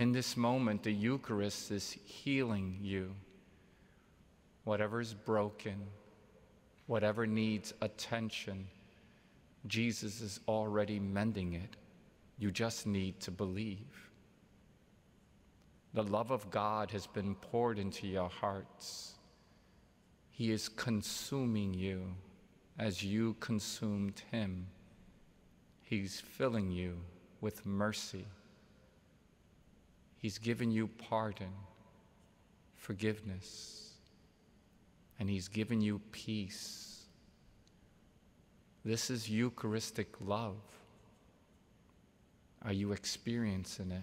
In this moment, the Eucharist is healing you. Whatever is broken, whatever needs attention, Jesus is already mending it. You just need to believe. The love of God has been poured into your hearts. He is consuming you as you consumed Him. He's filling you with mercy. He's given you pardon, forgiveness, and He's given you peace. This is Eucharistic love. Are you experiencing it?